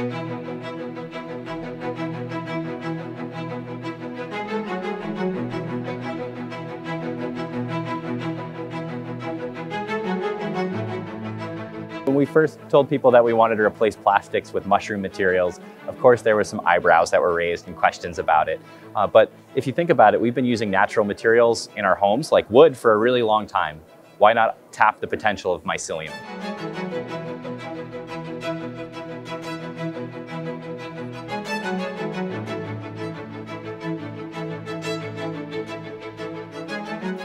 When we first told people that we wanted to replace plastics with mushroom materials, of course there were some eyebrows that were raised and questions about it. Uh, but if you think about it, we've been using natural materials in our homes, like wood, for a really long time. Why not tap the potential of mycelium?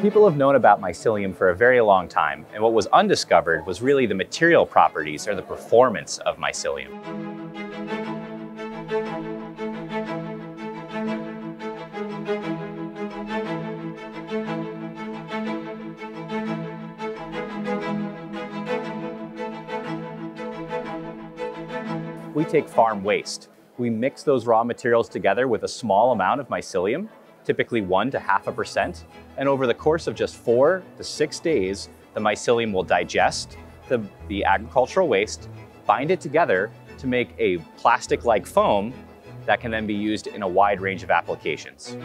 People have known about mycelium for a very long time, and what was undiscovered was really the material properties or the performance of mycelium. We take farm waste. We mix those raw materials together with a small amount of mycelium typically one to half a percent. And over the course of just four to six days, the mycelium will digest the, the agricultural waste, bind it together to make a plastic-like foam that can then be used in a wide range of applications.